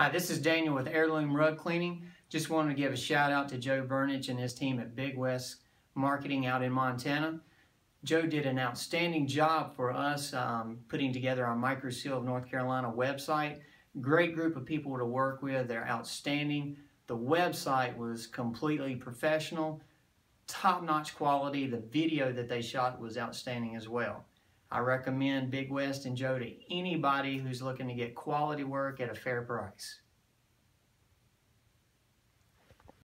Hi, this is Daniel with Heirloom Rug Cleaning. Just wanted to give a shout out to Joe Burnich and his team at Big West Marketing out in Montana. Joe did an outstanding job for us um, putting together our Microseal of North Carolina website. Great group of people to work with. They're outstanding. The website was completely professional, top-notch quality. The video that they shot was outstanding as well. I recommend Big West and Joe to anybody who's looking to get quality work at a fair price.